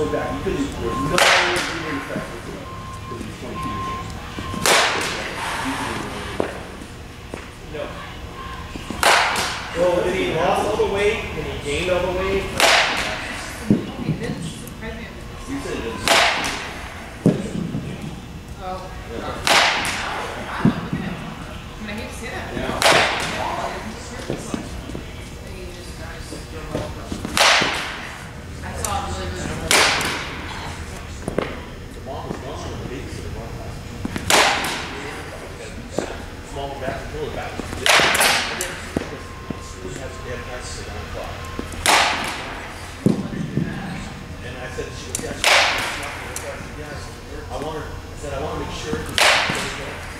came all the way back. You couldn't, there was no breathing pressure to it because he's 22 years old. No. Well, when he lost all the weight, when he gained all the weight, Okay, that's pregnant. You said it was. Oh. Wow, look at him. I mean, I hate to say that. Yeah. He just dies. I saw him really good. The mom was gone and the babysitter one last Small back, little back. School has to have classes at o'clock. And I said, she goes, yeah, class. Yes. I want her, I said, I want to make sure.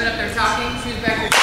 Give up, there, talking, choose back your